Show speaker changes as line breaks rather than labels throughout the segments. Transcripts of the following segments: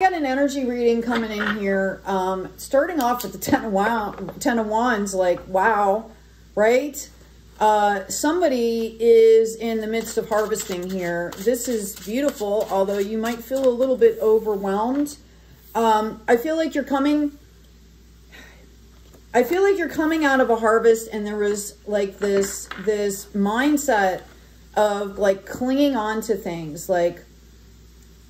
got an energy reading coming in here. Um, starting off with the Ten of, wow, Ten of Wands, like, wow, right? Uh, somebody is in the midst of harvesting here. This is beautiful, although you might feel a little bit overwhelmed. Um, I feel like you're coming... I feel like you're coming out of a harvest and there was like this this mindset of like clinging on to things like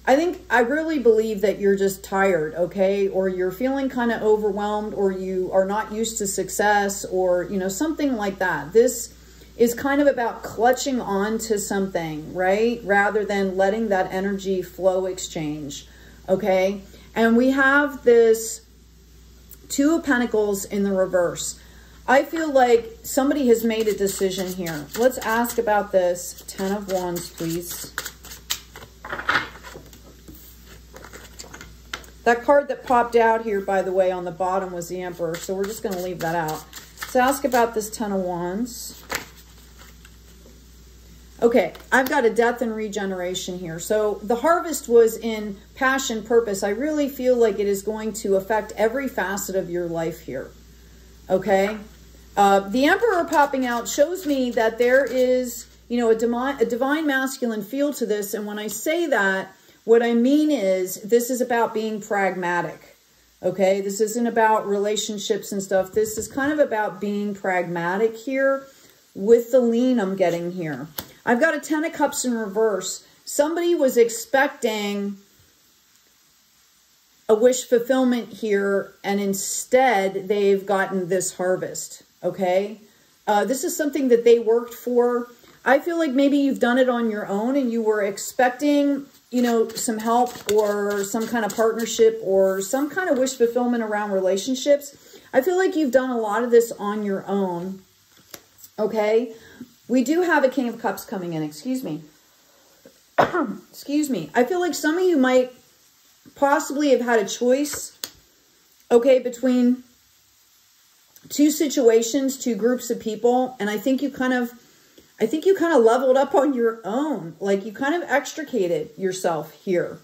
I think I really believe that you're just tired, okay? Or you're feeling kind of overwhelmed or you are not used to success or, you know, something like that. This is kind of about clutching on to something, right? Rather than letting that energy flow exchange, okay? And we have this Two of Pentacles in the reverse. I feel like somebody has made a decision here. Let's ask about this. Ten of Wands, please. That card that popped out here, by the way, on the bottom was the Emperor, so we're just going to leave that out. Let's ask about this Ten of Wands. Okay, I've got a death and regeneration here. So the harvest was in passion, purpose. I really feel like it is going to affect every facet of your life here. Okay, uh, the Emperor popping out shows me that there is, you know, a a divine masculine feel to this. And when I say that, what I mean is this is about being pragmatic. Okay, this isn't about relationships and stuff. This is kind of about being pragmatic here with the lean I'm getting here. I've got a Ten of Cups in reverse. Somebody was expecting a wish fulfillment here, and instead they've gotten this harvest, okay? Uh, this is something that they worked for. I feel like maybe you've done it on your own and you were expecting, you know, some help or some kind of partnership or some kind of wish fulfillment around relationships. I feel like you've done a lot of this on your own, okay? We do have a King of Cups coming in. Excuse me. Excuse me. I feel like some of you might possibly have had a choice, okay, between two situations, two groups of people. And I think you kind of, I think you kind of leveled up on your own. Like you kind of extricated yourself here.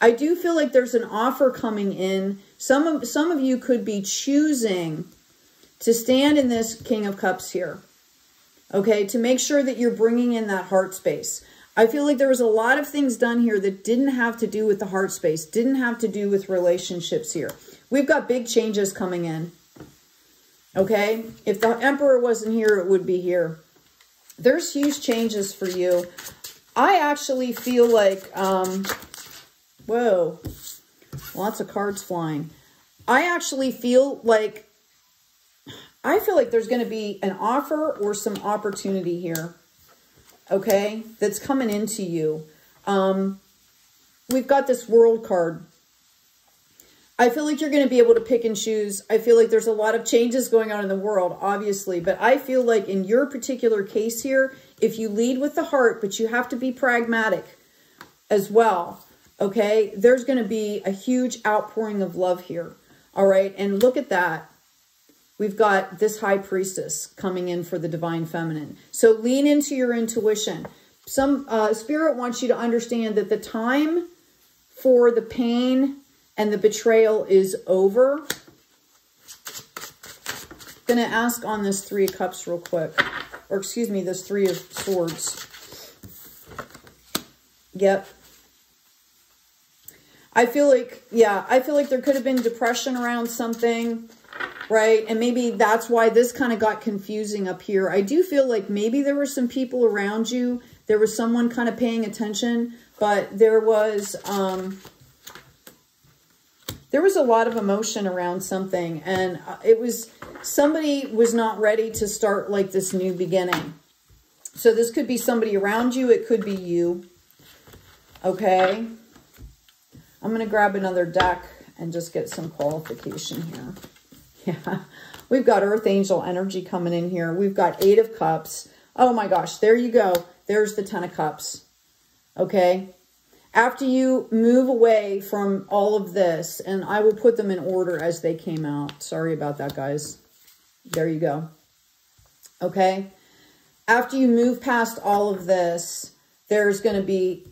I do feel like there's an offer coming in. Some of, some of you could be choosing to stand in this King of Cups here okay, to make sure that you're bringing in that heart space. I feel like there was a lot of things done here that didn't have to do with the heart space, didn't have to do with relationships here. We've got big changes coming in, okay? If the emperor wasn't here, it would be here. There's huge changes for you. I actually feel like, um, whoa, lots of cards flying. I actually feel like I feel like there's going to be an offer or some opportunity here, okay, that's coming into you. Um, we've got this world card. I feel like you're going to be able to pick and choose. I feel like there's a lot of changes going on in the world, obviously, but I feel like in your particular case here, if you lead with the heart, but you have to be pragmatic as well, okay, there's going to be a huge outpouring of love here, all right? And look at that. We've got this high priestess coming in for the divine feminine. So lean into your intuition. Some uh, spirit wants you to understand that the time for the pain and the betrayal is over. Going to ask on this three of cups real quick. Or excuse me, this three of swords. Yep. I feel like, yeah, I feel like there could have been depression around something right? And maybe that's why this kind of got confusing up here. I do feel like maybe there were some people around you. There was someone kind of paying attention, but there was, um, there was a lot of emotion around something. And uh, it was, somebody was not ready to start like this new beginning. So this could be somebody around you. It could be you. Okay. I'm going to grab another deck and just get some qualification here. Yeah. We've got Earth Angel energy coming in here. We've got Eight of Cups. Oh my gosh, there you go. There's the Ten of Cups. Okay. After you move away from all of this, and I will put them in order as they came out. Sorry about that, guys. There you go. Okay. After you move past all of this, there's going to be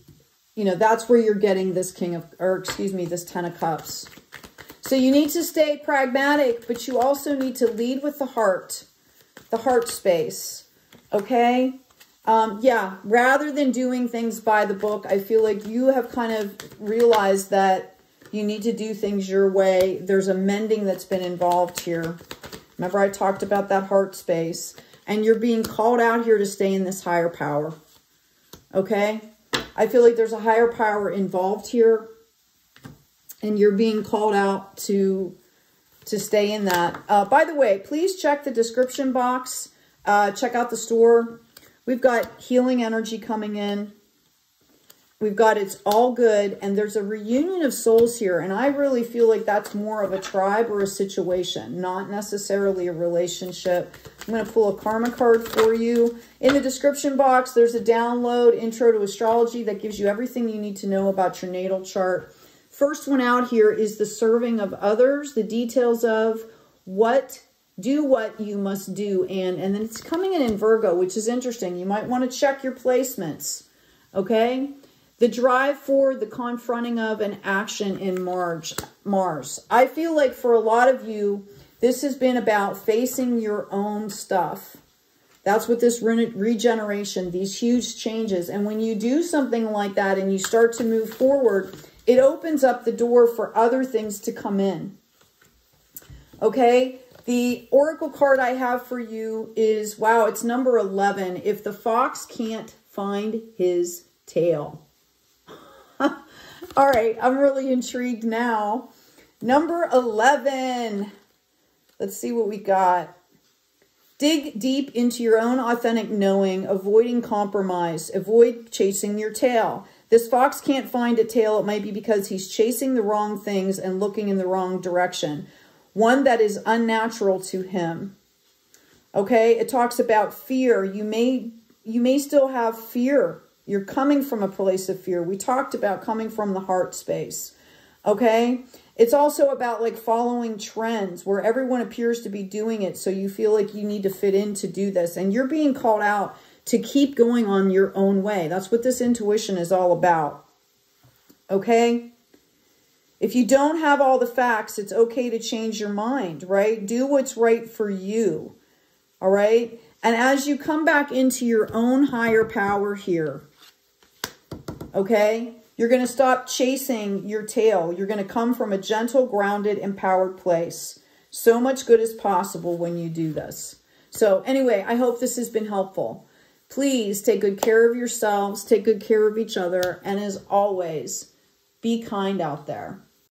you know, that's where you're getting this king of, or excuse me, this 10 of cups. So you need to stay pragmatic, but you also need to lead with the heart, the heart space, okay? Um, yeah, rather than doing things by the book, I feel like you have kind of realized that you need to do things your way. There's a mending that's been involved here. Remember I talked about that heart space. And you're being called out here to stay in this higher power. Okay? I feel like there's a higher power involved here and you're being called out to to stay in that. Uh, by the way, please check the description box. Uh, check out the store. We've got healing energy coming in. We've got it's all good. And there's a reunion of souls here. And I really feel like that's more of a tribe or a situation, not necessarily a relationship. I'm going to pull a karma card for you. In the description box, there's a download, intro to astrology, that gives you everything you need to know about your natal chart. First one out here is the serving of others, the details of what, do what you must do. And, and then it's coming in in Virgo, which is interesting. You might want to check your placements, okay? The drive for the confronting of an action in March, Mars. I feel like for a lot of you, this has been about facing your own stuff. That's what this re regeneration, these huge changes. And when you do something like that and you start to move forward, it opens up the door for other things to come in. Okay, the oracle card I have for you is, wow, it's number 11. If the fox can't find his tail. All right, I'm really intrigued now. Number 11. Let's see what we got. Dig deep into your own authentic knowing, avoiding compromise. Avoid chasing your tail. This fox can't find a tail. It might be because he's chasing the wrong things and looking in the wrong direction. One that is unnatural to him. Okay, it talks about fear. You may you may still have fear. You're coming from a place of fear. We talked about coming from the heart space. Okay? It's also about like following trends where everyone appears to be doing it. So you feel like you need to fit in to do this. And you're being called out to keep going on your own way. That's what this intuition is all about. Okay? If you don't have all the facts, it's okay to change your mind, right? Do what's right for you. All right? And as you come back into your own higher power here, okay? You're going to stop chasing your tail. You're going to come from a gentle, grounded, empowered place. So much good is possible when you do this. So anyway, I hope this has been helpful. Please take good care of yourselves, take good care of each other, and as always, be kind out there.